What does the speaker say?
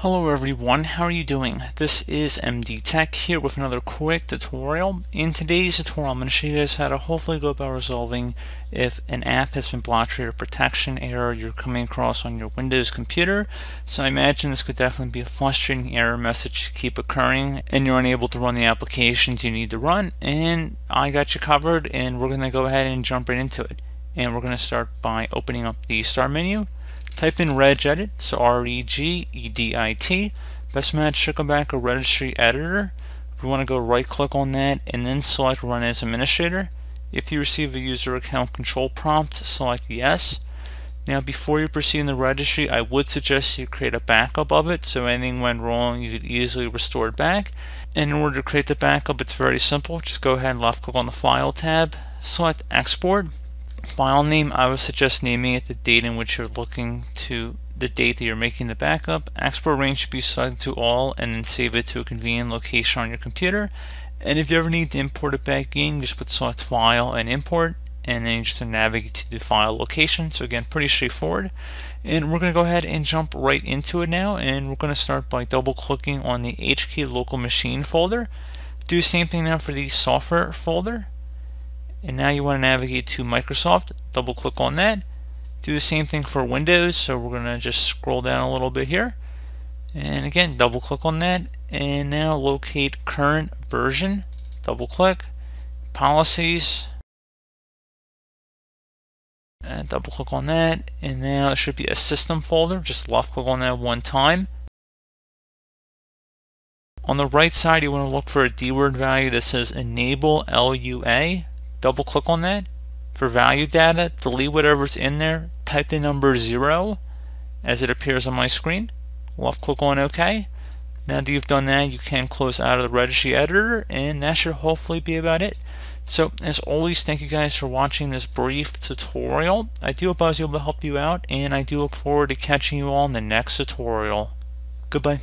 Hello everyone, how are you doing? This is MD Tech here with another quick tutorial. In today's tutorial I'm going to show you guys how to hopefully go about resolving if an app has been blocked for a protection error you're coming across on your Windows computer. So I imagine this could definitely be a frustrating error message to keep occurring and you're unable to run the applications you need to run and I got you covered and we're going to go ahead and jump right into it. And we're going to start by opening up the start menu Type in regedit, so R-E-G-E-D-I-T. Best match should go back a registry editor. We want to go right click on that and then select run as administrator. If you receive a user account control prompt, select yes. Now before you proceed in the registry, I would suggest you create a backup of it so anything went wrong you could easily restore it back. And in order to create the backup, it's very simple. Just go ahead and left click on the file tab, select export, File name, I would suggest naming it the date in which you're looking to the date that you're making the backup. Export range should be selected to all and then save it to a convenient location on your computer. And if you ever need to import it back in, just put select file and import and then you just navigate to the file location. So again, pretty straightforward. And we're going to go ahead and jump right into it now. And we're going to start by double clicking on the HK local machine folder. Do the same thing now for the software folder and now you want to navigate to Microsoft double click on that. Do the same thing for Windows so we're gonna just scroll down a little bit here. And again double click on that. And now locate current version double click policies. Uh, and double click on that. And now it should be a system folder. Just left click on that one time. On the right side you want to look for a DWORD value that says enable LUA double click on that. For value data, delete whatever's in there, type the number 0 as it appears on my screen. Left click on OK. Now that you've done that, you can close out of the registry editor, and that should hopefully be about it. So, as always, thank you guys for watching this brief tutorial. I do hope I was able to help you out, and I do look forward to catching you all in the next tutorial. Goodbye.